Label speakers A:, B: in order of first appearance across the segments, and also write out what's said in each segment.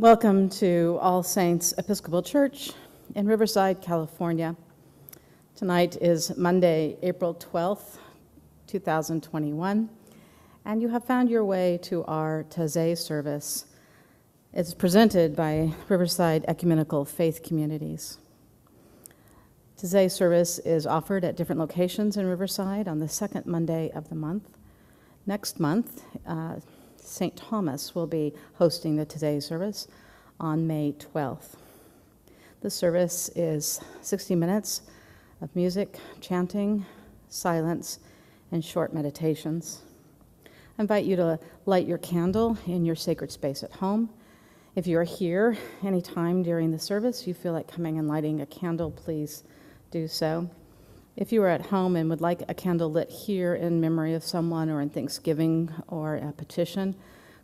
A: Welcome to All Saints Episcopal Church in Riverside, California. Tonight is Monday, April 12th, 2021, and you have found your way to our Taizé service. It's presented by Riverside Ecumenical Faith Communities. Taizé service is offered at different locations in Riverside on the second Monday of the month. Next month, uh, St. Thomas will be hosting the Taizé service on May 12th. The service is 60 minutes of music, chanting, silence, and short meditations. I invite you to light your candle in your sacred space at home. If you are here anytime during the service, you feel like coming and lighting a candle, please do so. If you are at home and would like a candle lit here in memory of someone or in thanksgiving or a petition,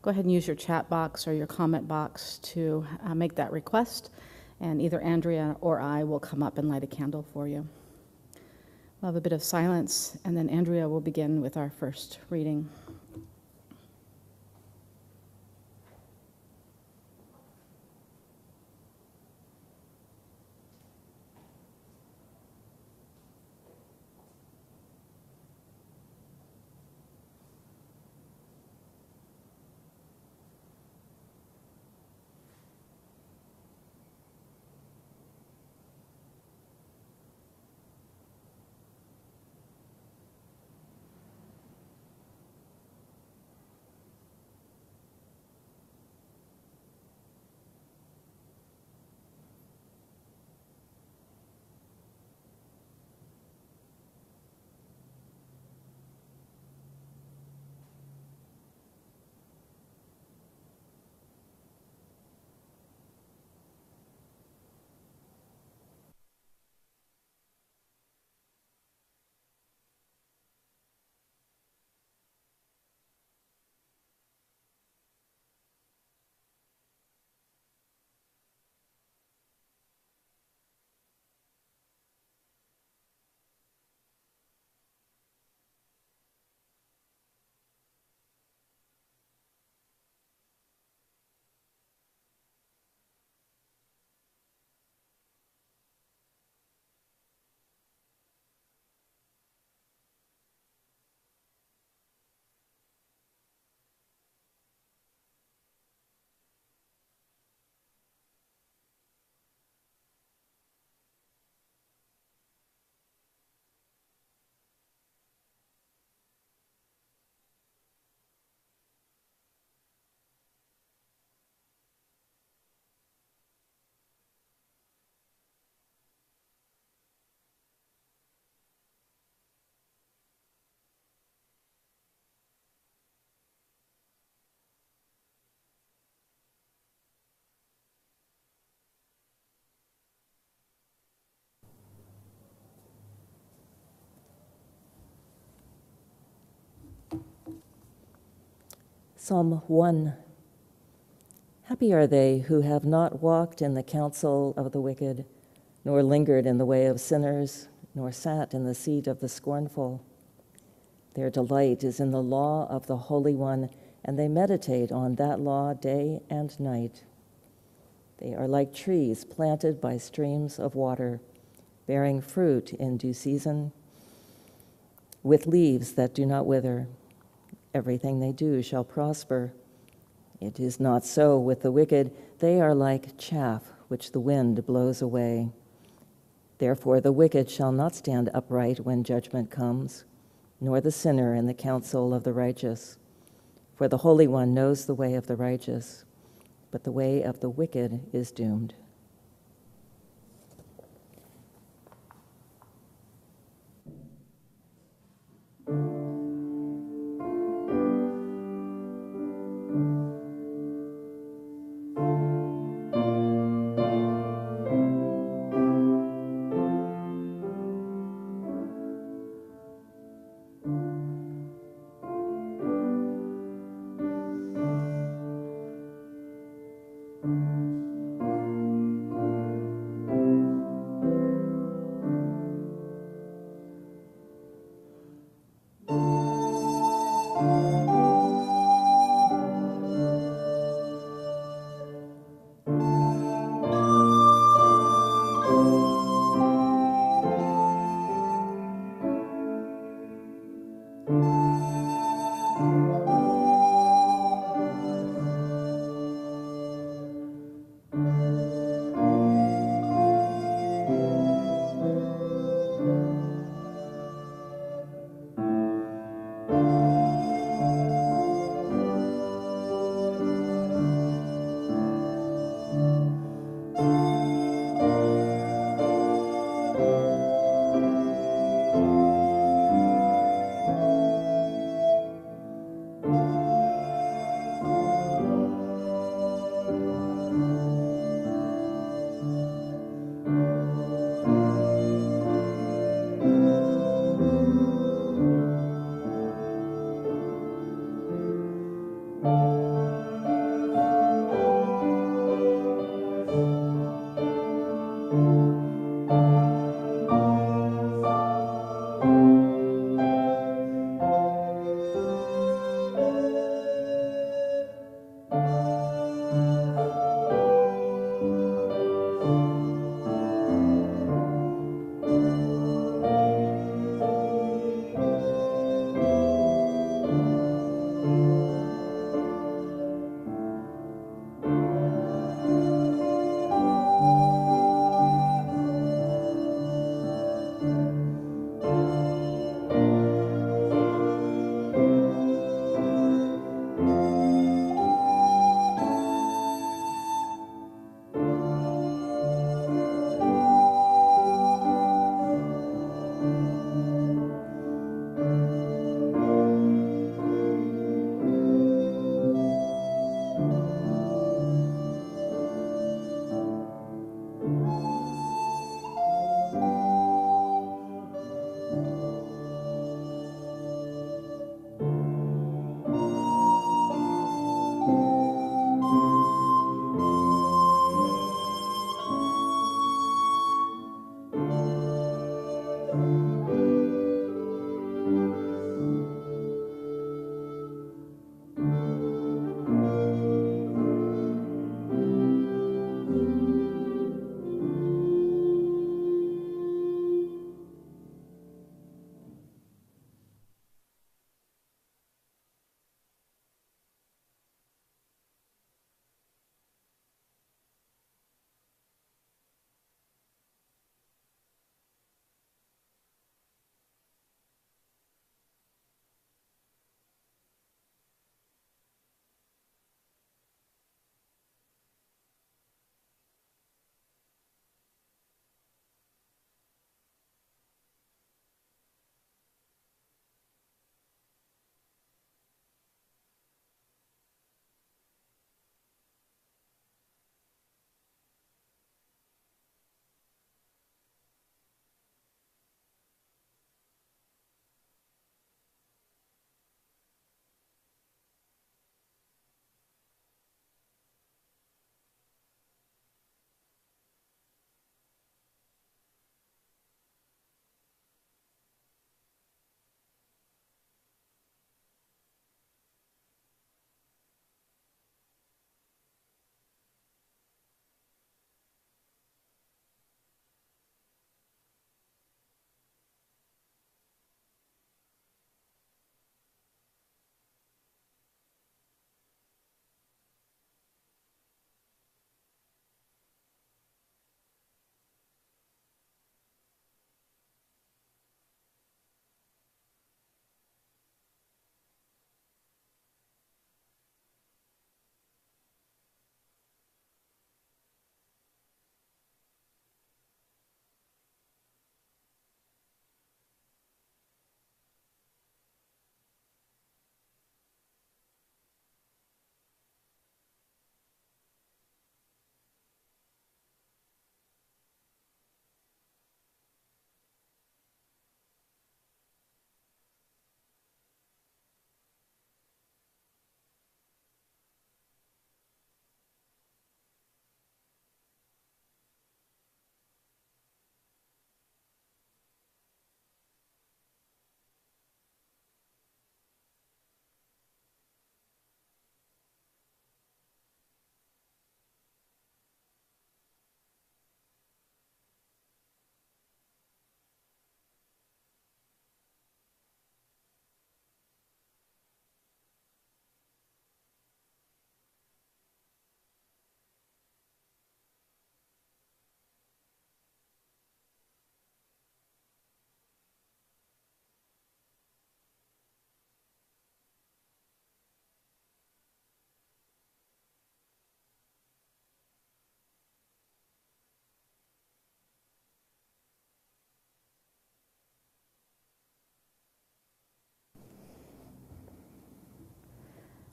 A: go ahead and use your chat box or your comment box to uh, make that request, and either Andrea or I will come up and light a candle for you. We'll have a bit of silence, and then Andrea will begin with our first reading.
B: Psalm 1 Happy are they who have not walked in the counsel of the wicked, nor lingered in the way of sinners, nor sat in the seat of the scornful. Their delight is in the law of the Holy One, and they meditate on that law day and night. They are like trees planted by streams of water, bearing fruit in due season, with leaves that do not wither everything they do shall prosper. It is not so with the wicked. They are like chaff which the wind blows away. Therefore, the wicked shall not stand upright when judgment comes, nor the sinner in the counsel of the righteous. For the Holy One knows the way of the righteous, but the way of the wicked is doomed.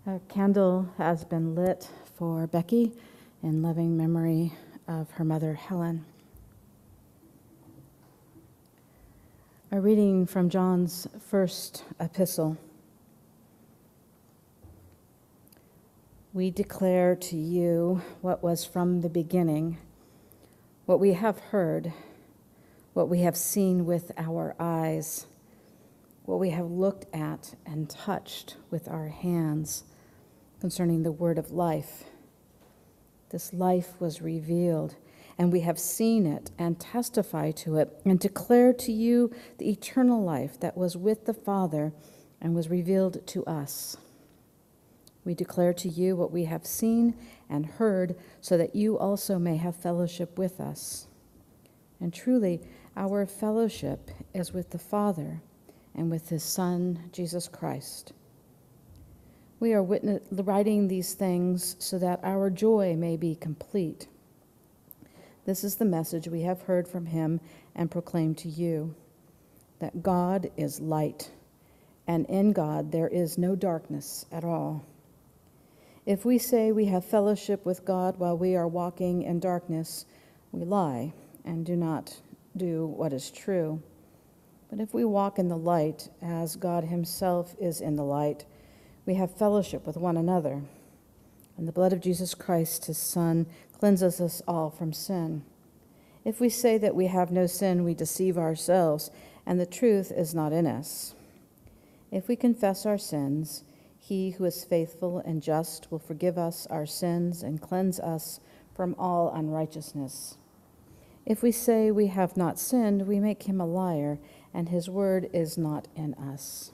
A: A candle has been lit for Becky in loving memory of her mother, Helen. A reading from John's first epistle. We declare to you what was from the beginning, what we have heard, what we have seen with our eyes, what we have looked at and touched with our hands concerning the word of life. This life was revealed, and we have seen it and testify to it and declare to you the eternal life that was with the Father and was revealed to us. We declare to you what we have seen and heard, so that you also may have fellowship with us. And truly, our fellowship is with the Father and with his Son, Jesus Christ. We are witness- writing these things so that our joy may be complete. This is the message we have heard from him and proclaim to you that God is light, and in God there is no darkness at all. If we say we have fellowship with God while we are walking in darkness, we lie and do not do what is true. But if we walk in the light, as God Himself is in the light, we have fellowship with one another. And the blood of Jesus Christ, His Son, cleanses us all from sin. If we say that we have no sin, we deceive ourselves, and the truth is not in us. If we confess our sins, he who is faithful and just will forgive us our sins and cleanse us from all unrighteousness. If we say we have not sinned, we make him a liar, and his word is not in us.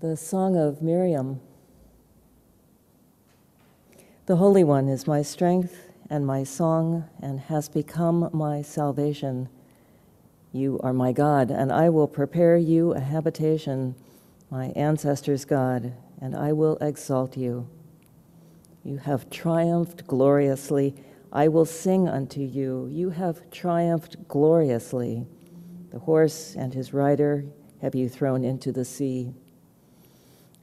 B: The Song of Miriam. The Holy One is my strength and my song and has become my salvation. You are my God, and I will prepare you a habitation, my ancestors' God, and I will exalt you. You have triumphed gloriously. I will sing unto you. You have triumphed gloriously. The horse and his rider have you thrown into the sea.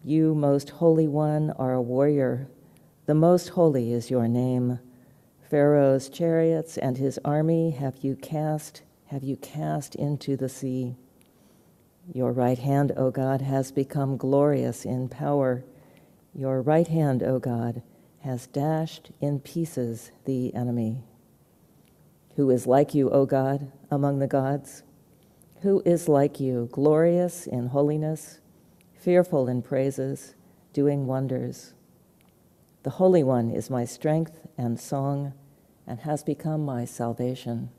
B: You, most holy one, are a warrior. The most holy is your name. Pharaoh's chariots and his army have you cast, have you cast into the sea. Your right hand, O God, has become glorious in power. Your right hand, O God, has dashed in pieces the enemy. Who is like you, O God, among the gods? Who is like you, glorious in holiness, fearful in praises, doing wonders? The Holy One is my strength and song and has become my salvation.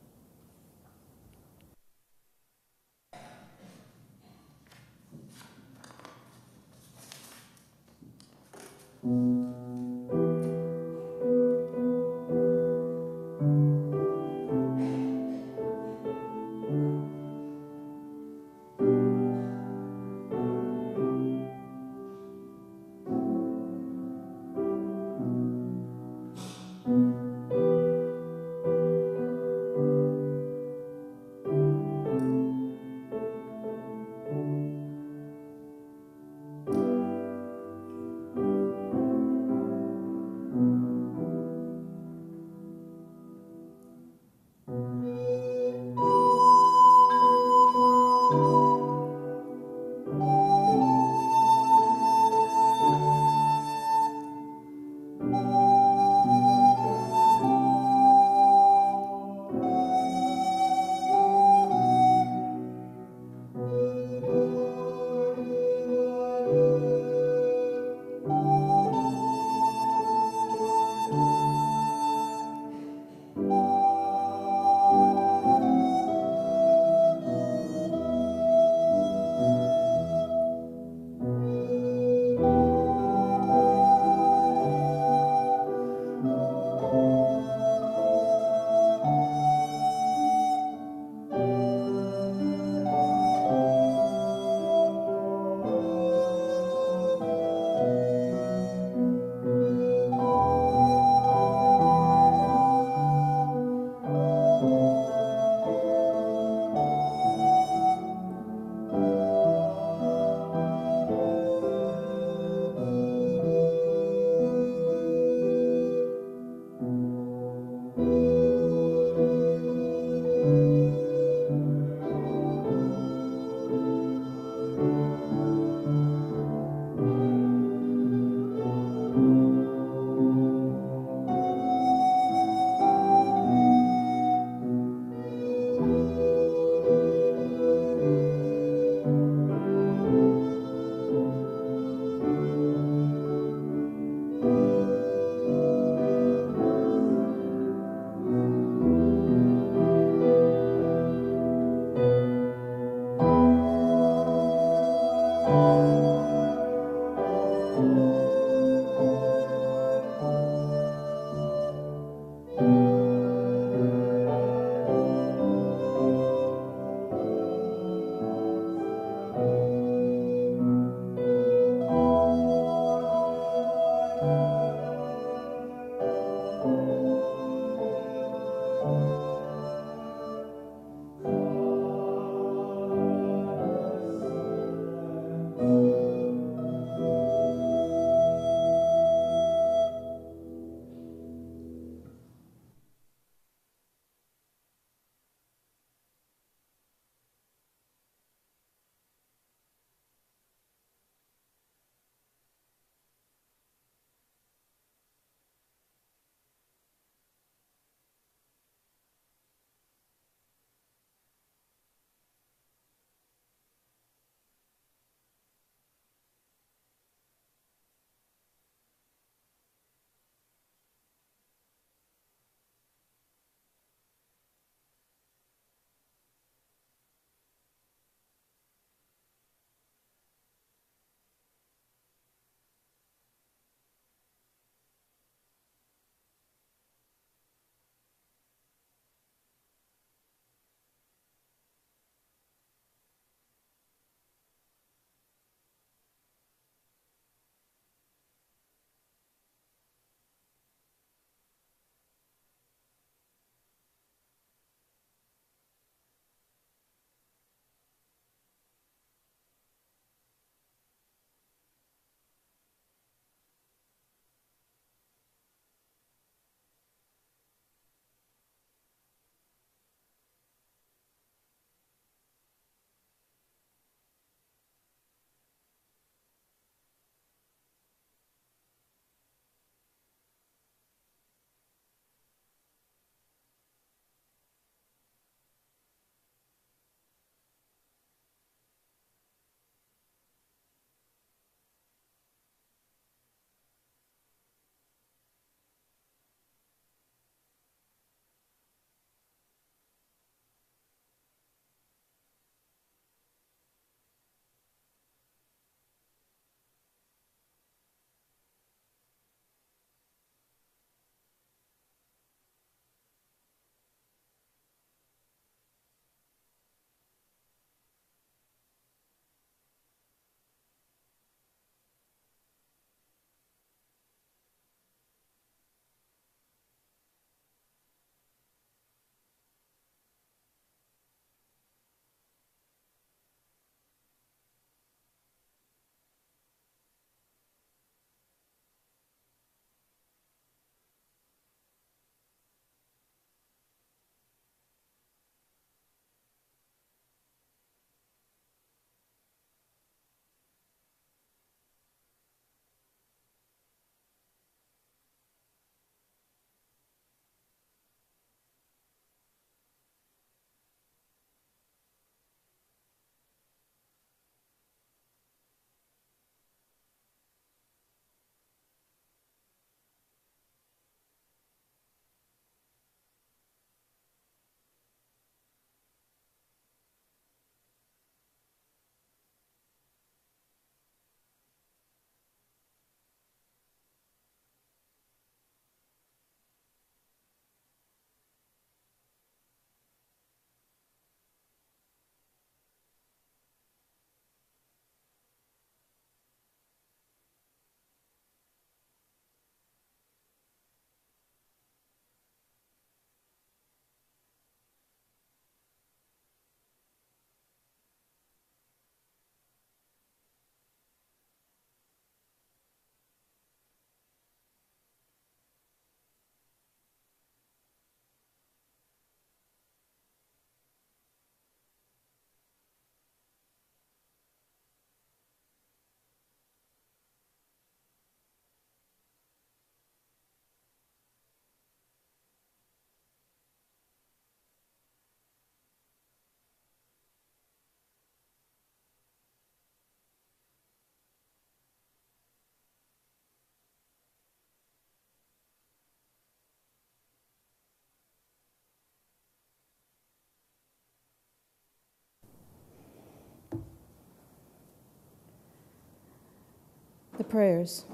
A: Prayers.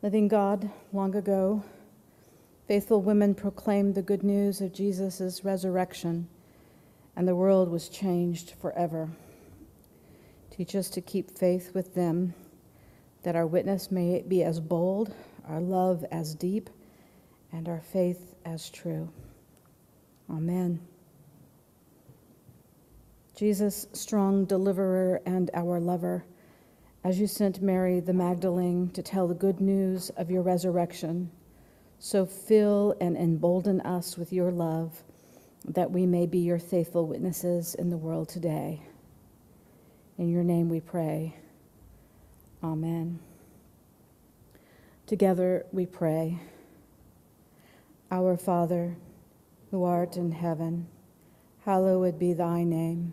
A: Living God, long ago, faithful women proclaimed the good news of Jesus' resurrection, and the world was changed forever. Teach us to keep faith with them, that our witness may be as bold, our love as deep, and our faith as true. Amen. Jesus, strong deliverer and our lover, as you sent Mary the Magdalene to tell the good news of your resurrection, so fill and embolden us with your love that we may be your faithful witnesses in the world today. In your name we pray. Amen. Together we pray. Our Father, who art in heaven, hallowed be thy name.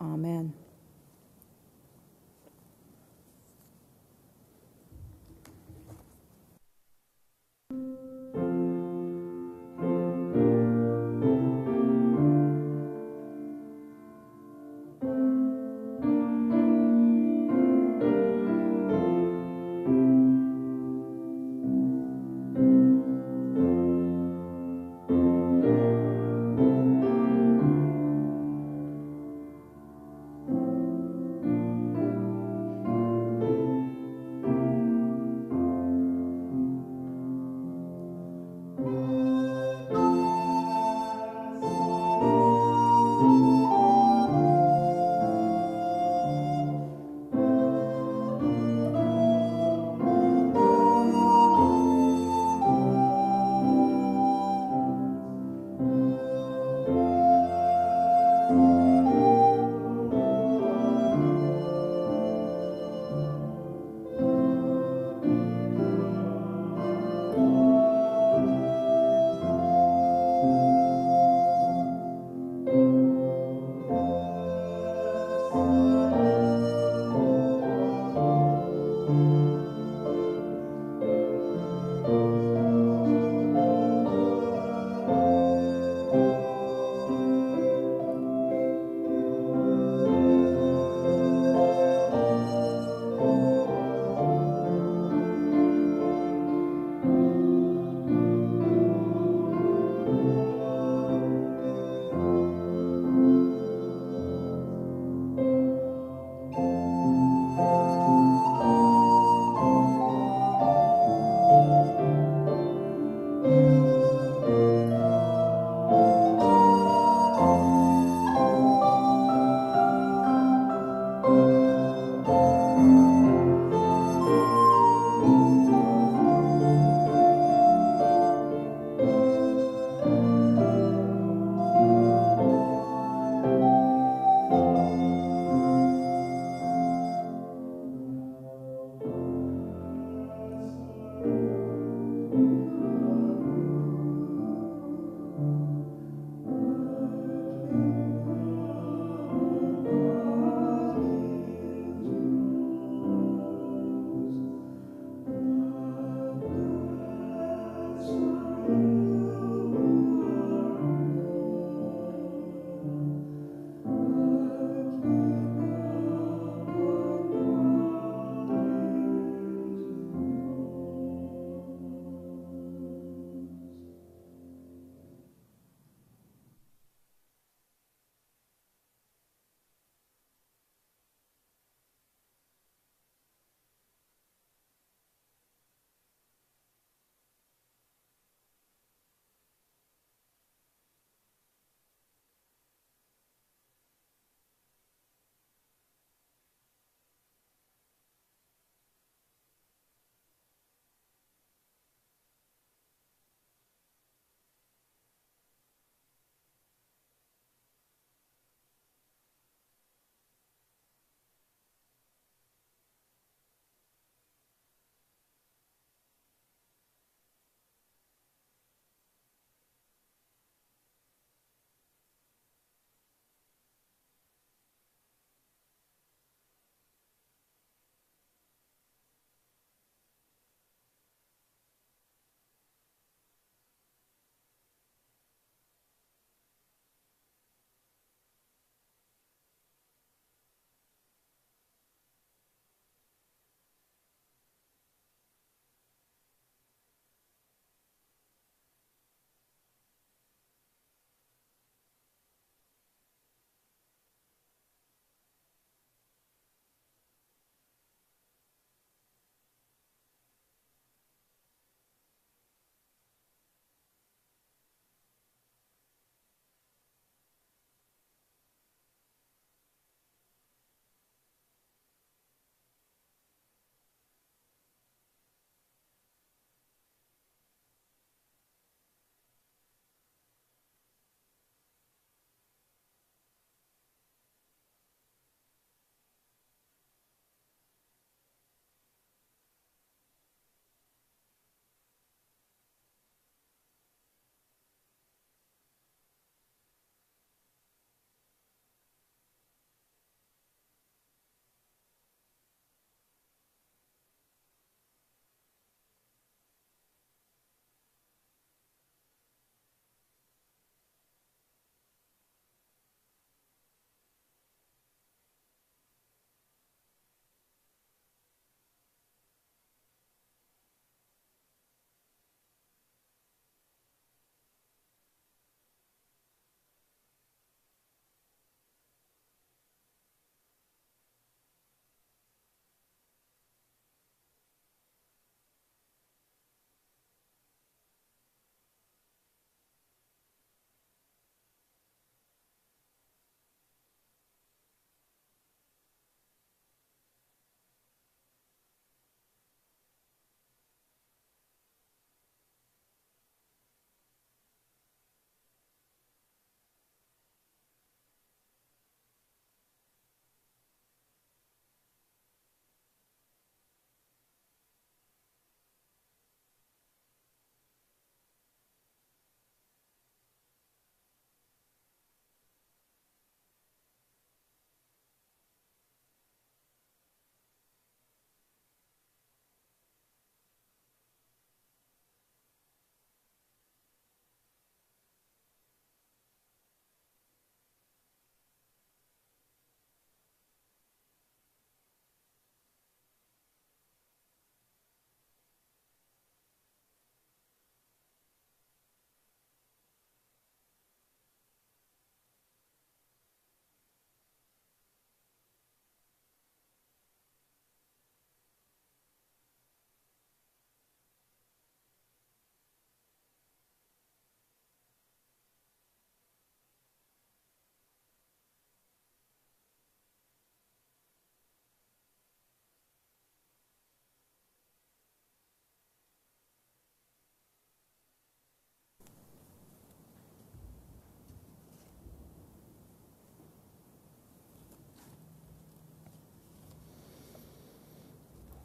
A: Amen.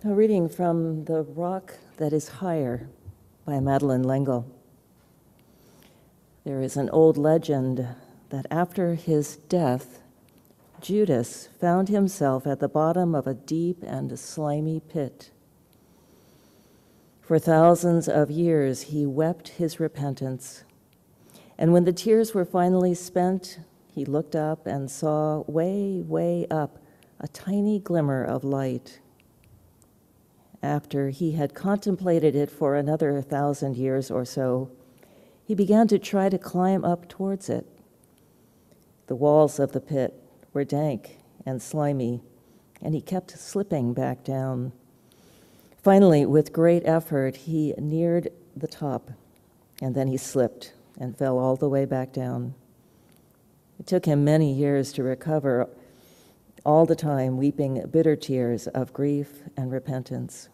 B: A reading from The Rock That Is Higher by Madeleine L'Engle. There is an old legend that after his death, Judas found himself at the bottom of a deep and slimy pit. For thousands of years, he wept his repentance. And when the tears were finally spent, he looked up and saw way, way up a tiny glimmer of light. After he had contemplated it for another thousand years or so, he began to try to climb up towards it. The walls of the pit were dank and slimy, and he kept slipping back down. Finally, with great effort, he neared the top, and then he slipped and fell all the way back down. It took him many years to recover, all the time weeping bitter tears of grief and repentance.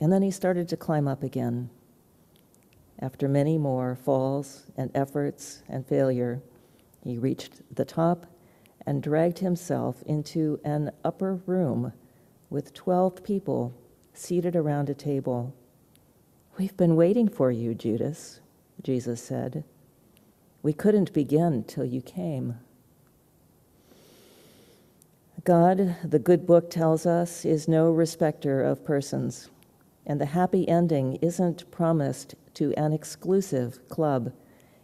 B: And then he started to climb up again. After many more falls and efforts and failure, he reached the top and dragged himself into an upper room with 12 people seated around a table. We've been waiting for you, Judas, Jesus said. We couldn't begin till you came. God, the good book tells us, is no respecter of persons, and the happy ending isn't promised to an exclusive club.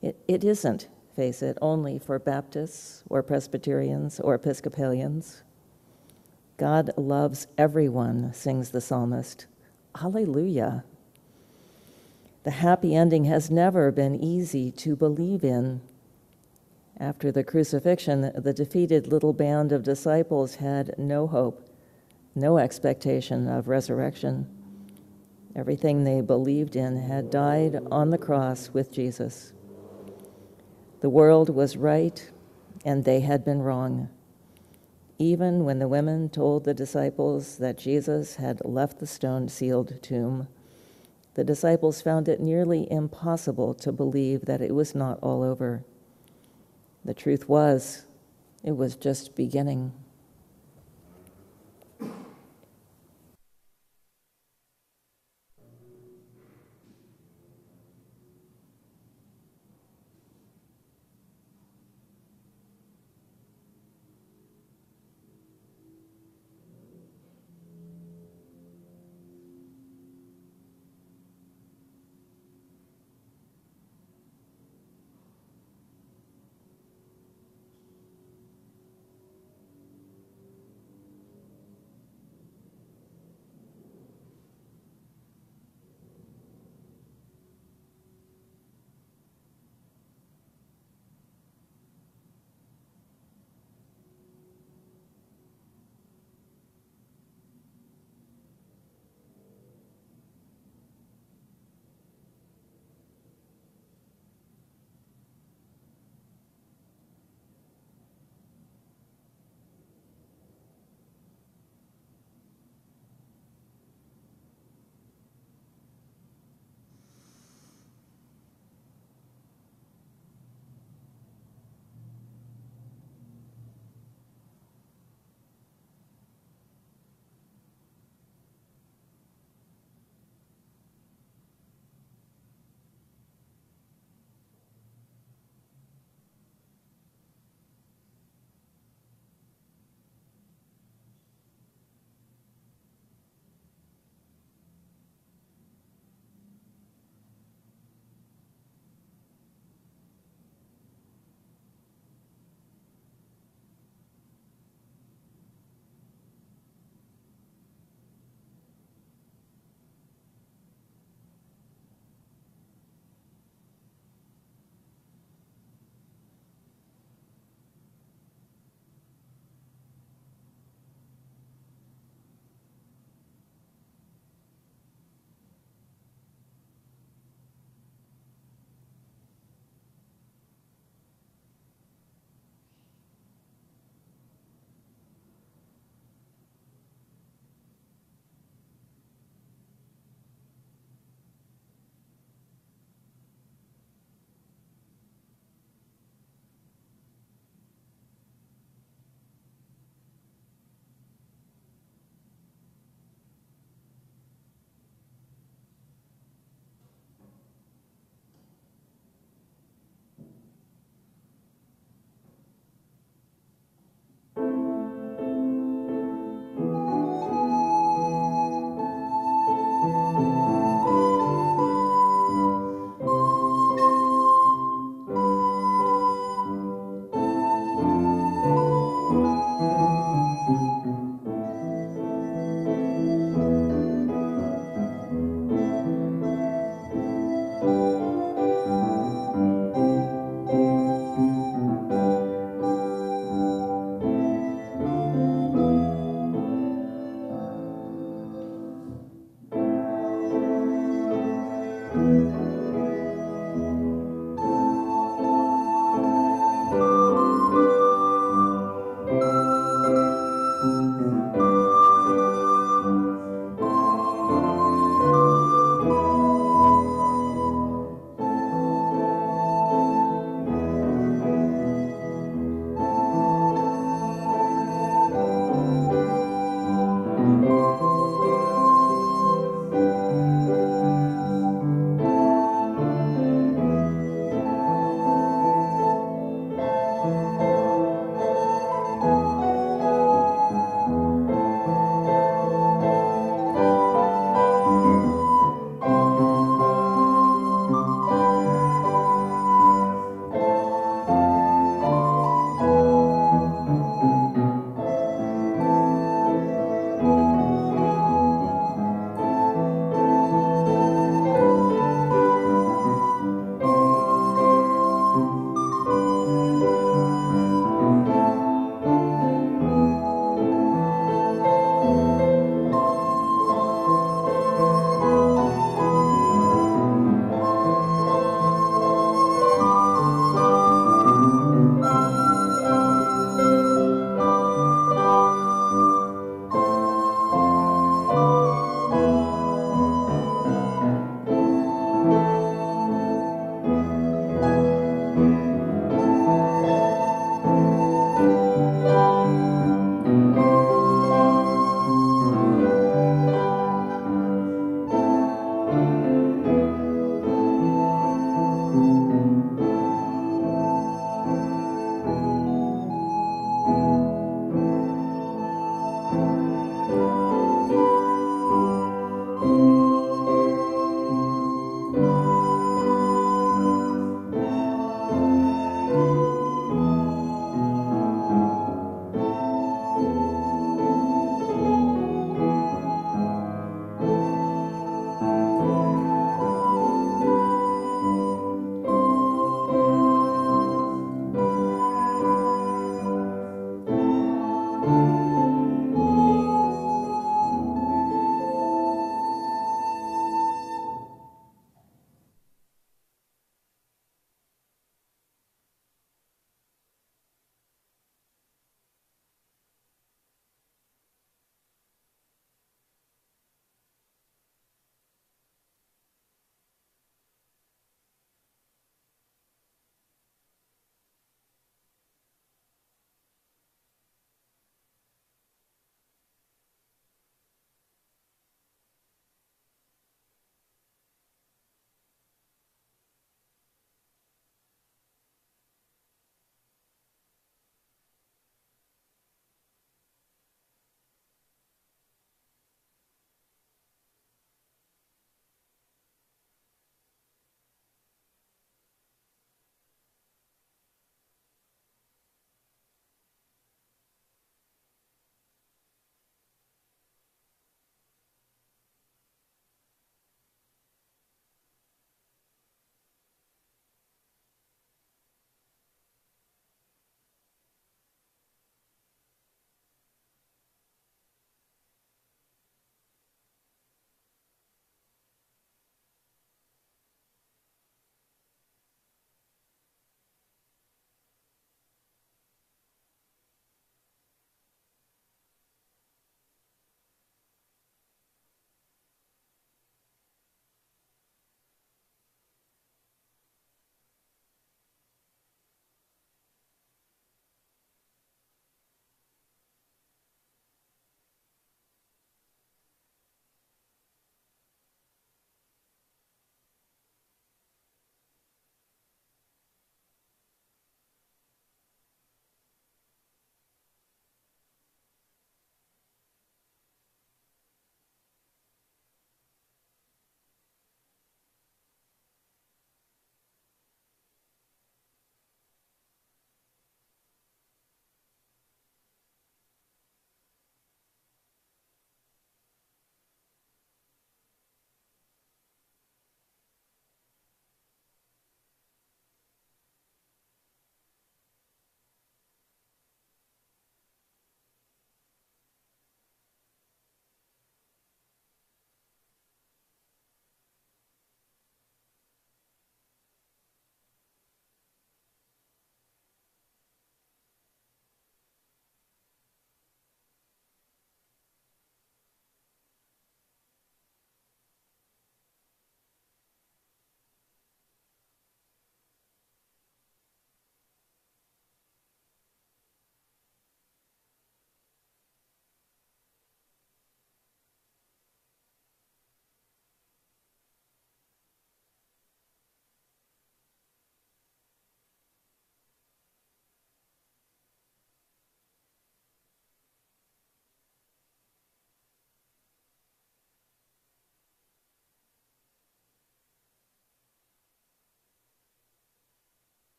B: It, it isn't, face it, only for Baptists or Presbyterians or Episcopalians. God loves everyone, sings the psalmist. Hallelujah. The happy ending has never been easy to believe in. After the crucifixion, the defeated little band of disciples had no hope, no expectation of resurrection. Everything they believed in had died on the cross with Jesus. The world was right, and they had been wrong. Even when the women told the disciples that Jesus had left the stone sealed tomb, the disciples found it nearly impossible to believe that it was not all over. The truth was, it was just beginning.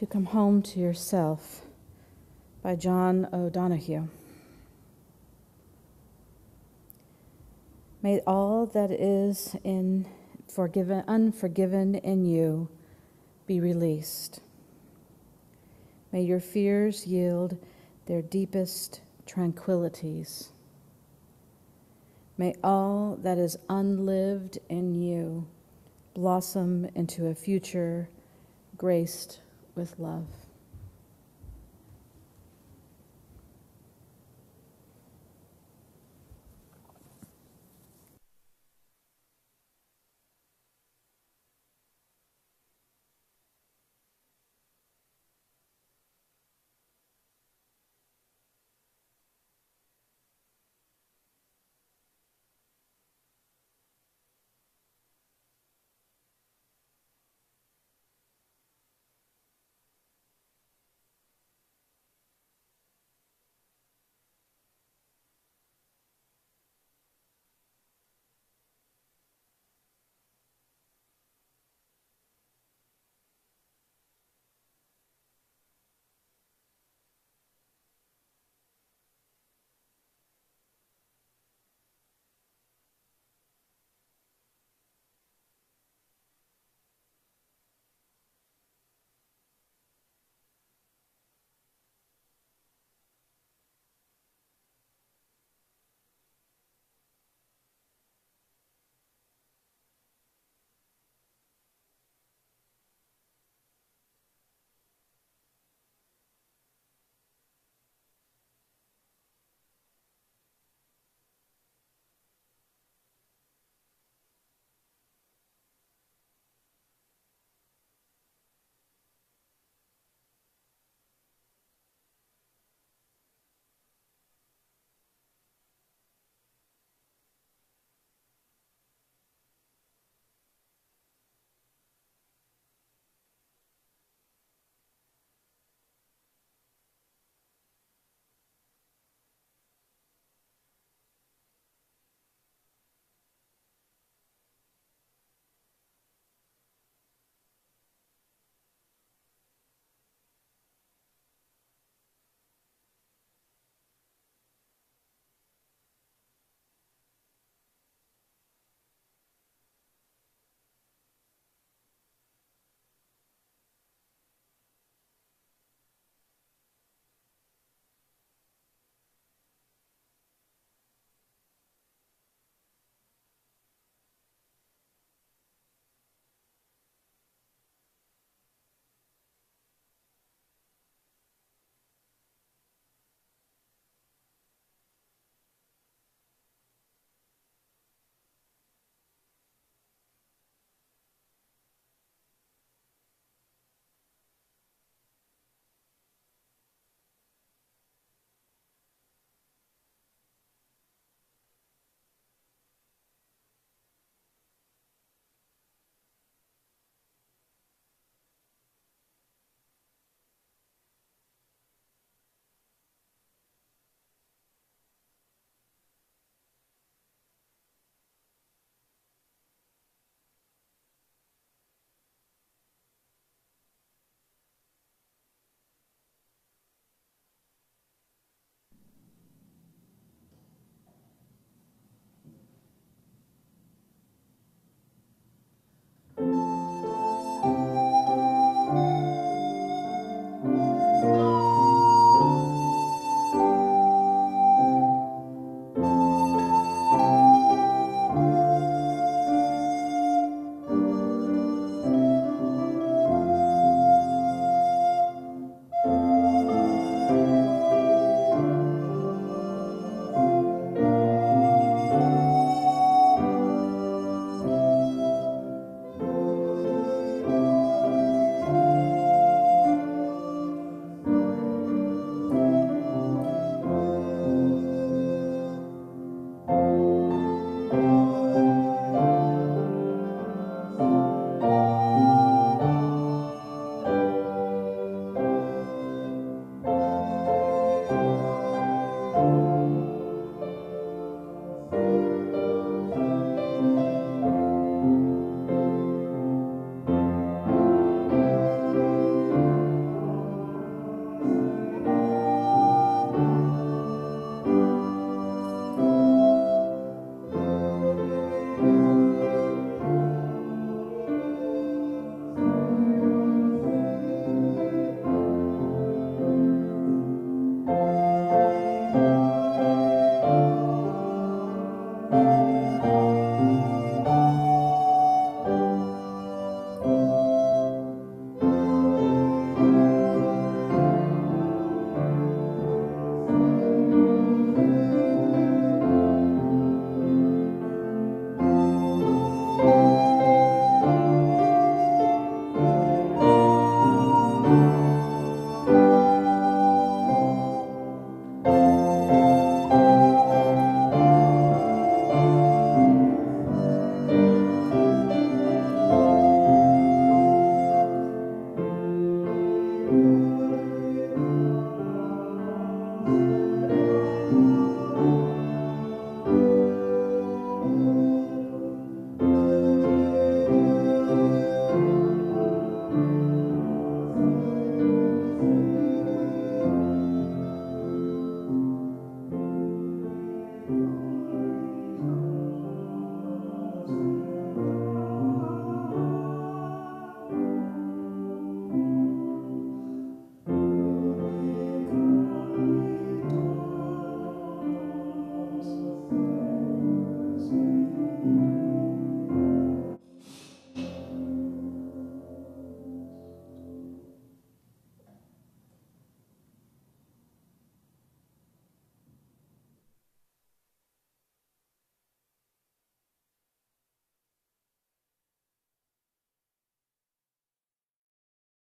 A: To come home to yourself by John O'Donohue. May all that is in forgiven, unforgiven in you be released. May your fears yield their deepest tranquillities. May all that is unlived in you blossom into a future graced with love.